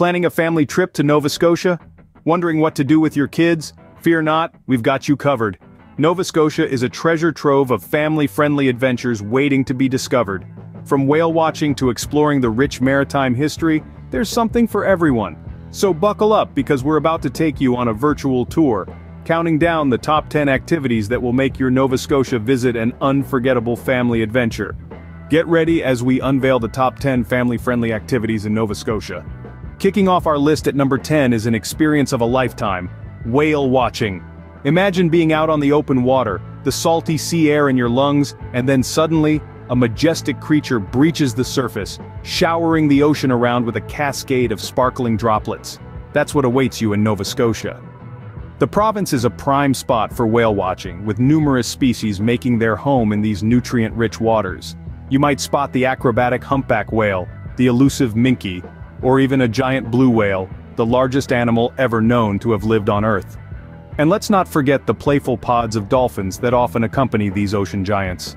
Planning a family trip to Nova Scotia? Wondering what to do with your kids? Fear not, we've got you covered. Nova Scotia is a treasure trove of family-friendly adventures waiting to be discovered. From whale watching to exploring the rich maritime history, there's something for everyone. So buckle up because we're about to take you on a virtual tour, counting down the top 10 activities that will make your Nova Scotia visit an unforgettable family adventure. Get ready as we unveil the top 10 family-friendly activities in Nova Scotia. Kicking off our list at number 10 is an experience of a lifetime, whale watching. Imagine being out on the open water, the salty sea air in your lungs, and then suddenly, a majestic creature breaches the surface, showering the ocean around with a cascade of sparkling droplets. That's what awaits you in Nova Scotia. The province is a prime spot for whale watching, with numerous species making their home in these nutrient-rich waters. You might spot the acrobatic humpback whale, the elusive minke, or even a giant blue whale, the largest animal ever known to have lived on Earth. And let's not forget the playful pods of dolphins that often accompany these ocean giants.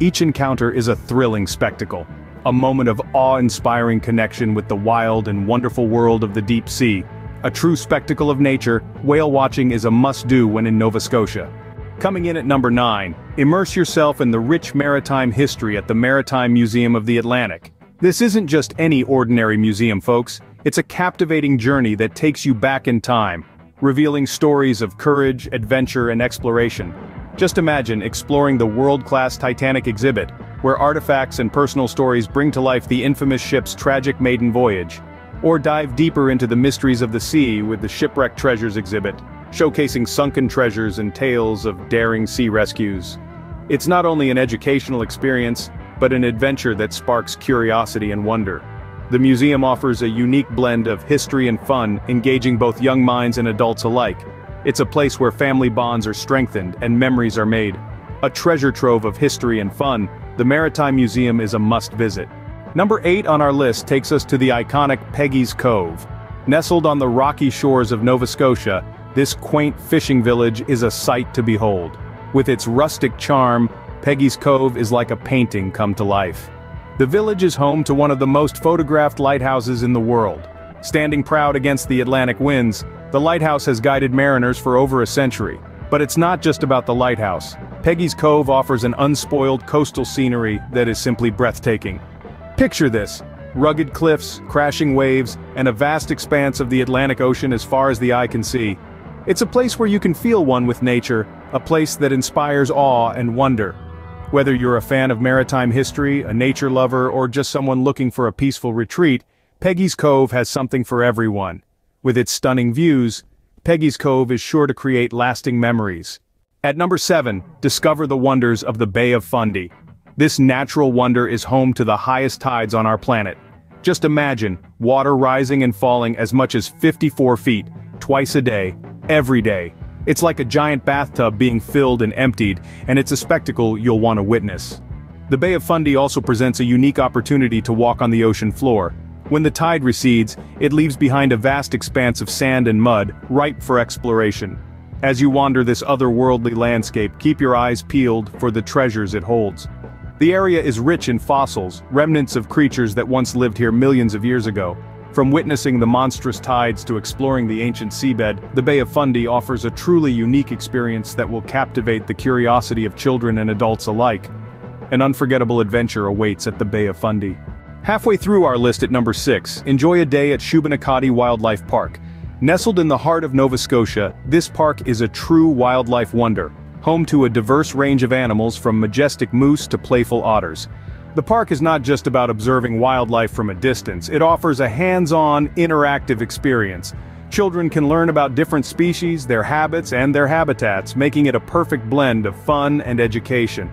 Each encounter is a thrilling spectacle, a moment of awe-inspiring connection with the wild and wonderful world of the deep sea. A true spectacle of nature, whale watching is a must-do when in Nova Scotia. Coming in at number 9, immerse yourself in the rich maritime history at the Maritime Museum of the Atlantic. This isn't just any ordinary museum folks, it's a captivating journey that takes you back in time, revealing stories of courage, adventure and exploration. Just imagine exploring the world-class Titanic exhibit, where artifacts and personal stories bring to life the infamous ship's tragic maiden voyage. Or dive deeper into the mysteries of the sea with the Shipwreck Treasures exhibit, showcasing sunken treasures and tales of daring sea rescues. It's not only an educational experience, but an adventure that sparks curiosity and wonder. The museum offers a unique blend of history and fun, engaging both young minds and adults alike. It's a place where family bonds are strengthened and memories are made. A treasure trove of history and fun, the Maritime Museum is a must-visit. Number 8 on our list takes us to the iconic Peggy's Cove. Nestled on the rocky shores of Nova Scotia, this quaint fishing village is a sight to behold. With its rustic charm, Peggy's Cove is like a painting come to life. The village is home to one of the most photographed lighthouses in the world. Standing proud against the Atlantic winds, the lighthouse has guided mariners for over a century. But it's not just about the lighthouse. Peggy's Cove offers an unspoiled coastal scenery that is simply breathtaking. Picture this, rugged cliffs, crashing waves, and a vast expanse of the Atlantic Ocean as far as the eye can see. It's a place where you can feel one with nature, a place that inspires awe and wonder. Whether you're a fan of maritime history, a nature lover, or just someone looking for a peaceful retreat, Peggy's Cove has something for everyone. With its stunning views, Peggy's Cove is sure to create lasting memories. At number 7, discover the wonders of the Bay of Fundy. This natural wonder is home to the highest tides on our planet. Just imagine, water rising and falling as much as 54 feet, twice a day, every day. It's like a giant bathtub being filled and emptied, and it's a spectacle you'll want to witness. The Bay of Fundy also presents a unique opportunity to walk on the ocean floor. When the tide recedes, it leaves behind a vast expanse of sand and mud, ripe for exploration. As you wander this otherworldly landscape, keep your eyes peeled for the treasures it holds. The area is rich in fossils, remnants of creatures that once lived here millions of years ago. From witnessing the monstrous tides to exploring the ancient seabed, the Bay of Fundy offers a truly unique experience that will captivate the curiosity of children and adults alike. An unforgettable adventure awaits at the Bay of Fundy. Halfway through our list at number 6, enjoy a day at Shubenacadie Wildlife Park. Nestled in the heart of Nova Scotia, this park is a true wildlife wonder, home to a diverse range of animals from majestic moose to playful otters. The park is not just about observing wildlife from a distance, it offers a hands-on, interactive experience. Children can learn about different species, their habits, and their habitats, making it a perfect blend of fun and education.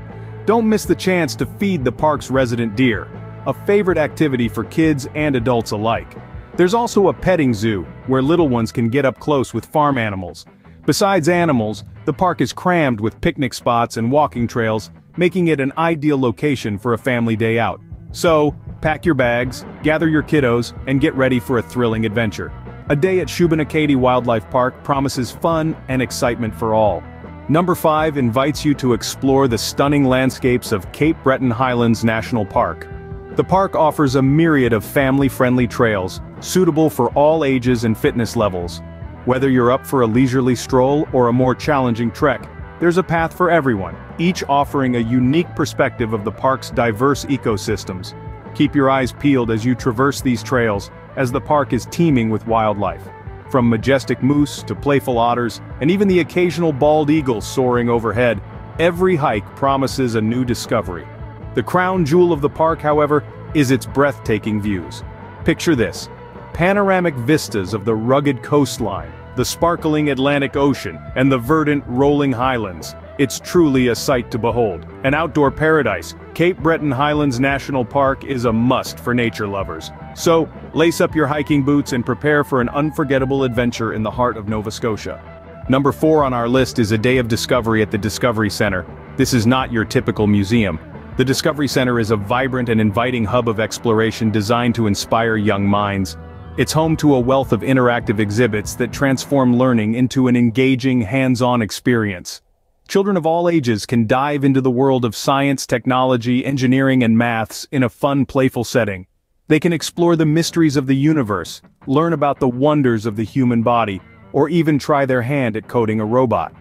Don't miss the chance to feed the park's resident deer, a favorite activity for kids and adults alike. There's also a petting zoo, where little ones can get up close with farm animals. Besides animals, the park is crammed with picnic spots and walking trails, making it an ideal location for a family day out. So, pack your bags, gather your kiddos, and get ready for a thrilling adventure. A day at Shubenacadie Wildlife Park promises fun and excitement for all. Number 5 invites you to explore the stunning landscapes of Cape Breton Highlands National Park. The park offers a myriad of family-friendly trails, suitable for all ages and fitness levels. Whether you're up for a leisurely stroll or a more challenging trek, there's a path for everyone, each offering a unique perspective of the park's diverse ecosystems. Keep your eyes peeled as you traverse these trails, as the park is teeming with wildlife. From majestic moose to playful otters, and even the occasional bald eagle soaring overhead, every hike promises a new discovery. The crown jewel of the park, however, is its breathtaking views. Picture this, panoramic vistas of the rugged coastline, the sparkling Atlantic Ocean, and the verdant rolling highlands. It's truly a sight to behold. An outdoor paradise, Cape Breton Highlands National Park is a must for nature lovers. So, lace up your hiking boots and prepare for an unforgettable adventure in the heart of Nova Scotia. Number 4 on our list is a day of discovery at the Discovery Centre. This is not your typical museum. The Discovery Center is a vibrant and inviting hub of exploration designed to inspire young minds. It's home to a wealth of interactive exhibits that transform learning into an engaging, hands-on experience. Children of all ages can dive into the world of science, technology, engineering and maths in a fun, playful setting. They can explore the mysteries of the universe, learn about the wonders of the human body, or even try their hand at coding a robot.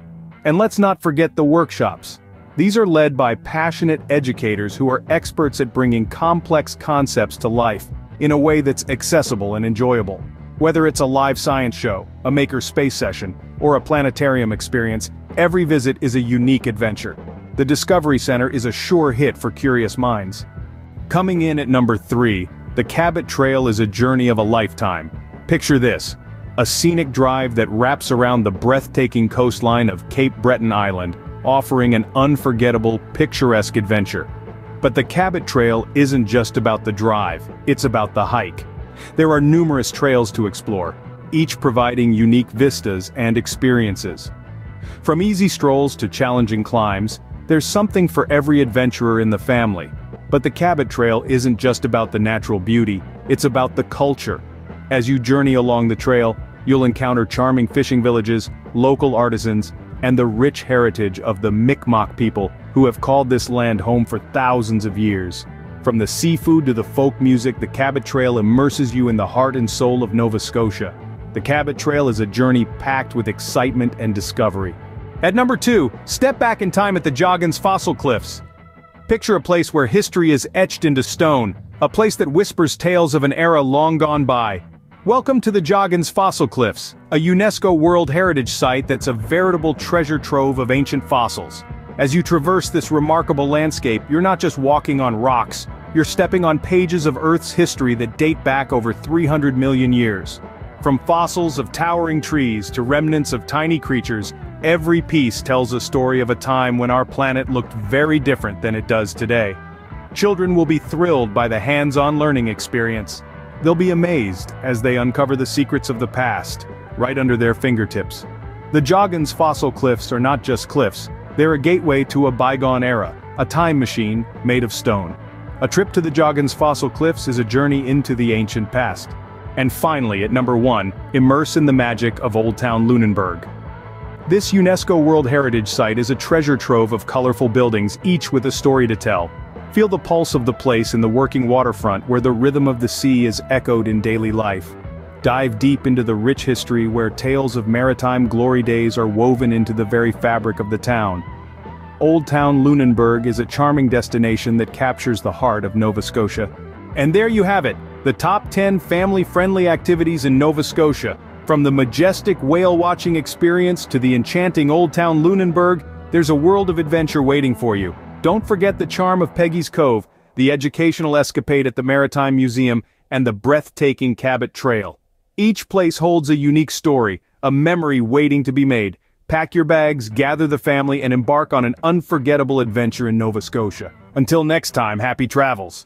And let's not forget the workshops. These are led by passionate educators who are experts at bringing complex concepts to life, in a way that's accessible and enjoyable. Whether it's a live science show, a maker space session, or a planetarium experience, every visit is a unique adventure. The Discovery Center is a sure hit for curious minds. Coming in at number 3, the Cabot Trail is a journey of a lifetime. Picture this, a scenic drive that wraps around the breathtaking coastline of Cape Breton Island, offering an unforgettable, picturesque adventure. But the Cabot Trail isn't just about the drive, it's about the hike. There are numerous trails to explore, each providing unique vistas and experiences. From easy strolls to challenging climbs, there's something for every adventurer in the family. But the Cabot Trail isn't just about the natural beauty, it's about the culture. As you journey along the trail, you'll encounter charming fishing villages, local artisans, and the rich heritage of the Mi'kmaq people who have called this land home for thousands of years. From the seafood to the folk music, the Cabot Trail immerses you in the heart and soul of Nova Scotia. The Cabot Trail is a journey packed with excitement and discovery. At number 2, step back in time at the Joggins Fossil Cliffs. Picture a place where history is etched into stone, a place that whispers tales of an era long gone by, Welcome to the Joggins Fossil Cliffs, a UNESCO World Heritage Site that's a veritable treasure trove of ancient fossils. As you traverse this remarkable landscape, you're not just walking on rocks, you're stepping on pages of Earth's history that date back over 300 million years. From fossils of towering trees to remnants of tiny creatures, every piece tells a story of a time when our planet looked very different than it does today. Children will be thrilled by the hands-on learning experience, They'll be amazed as they uncover the secrets of the past, right under their fingertips. The Joggins Fossil Cliffs are not just cliffs, they're a gateway to a bygone era, a time machine made of stone. A trip to the Joggins Fossil Cliffs is a journey into the ancient past. And finally, at number one, immerse in the magic of Old Town Lunenburg. This UNESCO World Heritage Site is a treasure trove of colorful buildings, each with a story to tell. Feel the pulse of the place in the working waterfront where the rhythm of the sea is echoed in daily life. Dive deep into the rich history where tales of maritime glory days are woven into the very fabric of the town. Old Town Lunenburg is a charming destination that captures the heart of Nova Scotia. And there you have it, the top 10 family-friendly activities in Nova Scotia. From the majestic whale-watching experience to the enchanting Old Town Lunenburg, there's a world of adventure waiting for you. Don't forget the charm of Peggy's Cove, the educational escapade at the Maritime Museum, and the breathtaking Cabot Trail. Each place holds a unique story, a memory waiting to be made. Pack your bags, gather the family, and embark on an unforgettable adventure in Nova Scotia. Until next time, happy travels.